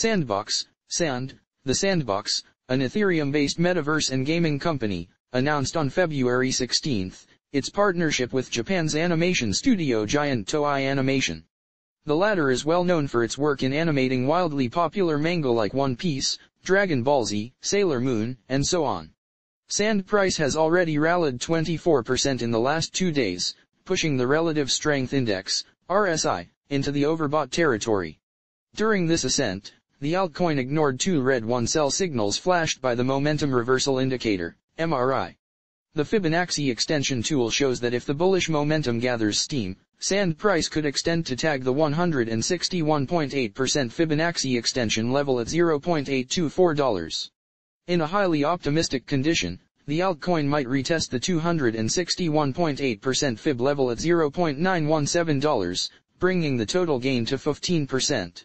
Sandbox, Sand, the Sandbox, an Ethereum-based metaverse and gaming company, announced on February 16 its partnership with Japan's animation studio giant Toei Animation. The latter is well known for its work in animating wildly popular manga like One Piece, Dragon Ball Z, Sailor Moon, and so on. Sand price has already rallied 24% in the last two days, pushing the Relative Strength Index, RSI, into the overbought territory. During this ascent, the altcoin ignored two red one sell signals flashed by the Momentum Reversal Indicator, MRI. The Fibonacci extension tool shows that if the bullish momentum gathers steam, Sand price could extend to tag the 161.8% Fibonacci extension level at $0.824. In a highly optimistic condition, the altcoin might retest the 261.8% fib level at $0.917, bringing the total gain to 15%.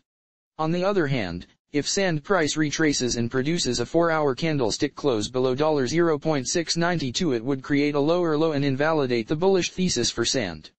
On the other hand, if sand price retraces and produces a 4-hour candlestick close below $0.692 it would create a lower low and invalidate the bullish thesis for sand.